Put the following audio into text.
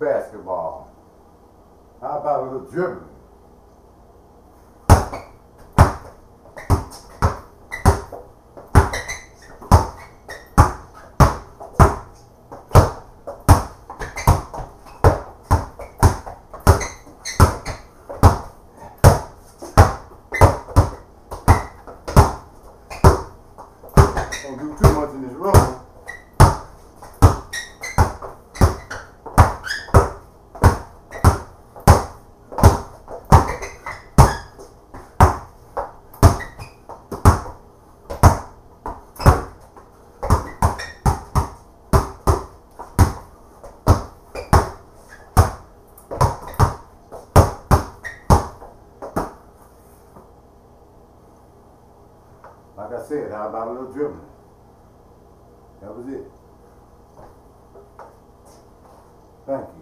basketball? How about a little dribbling? Don't do too much in this room. Like I said, how about a little dribbling? That was it. Thank you.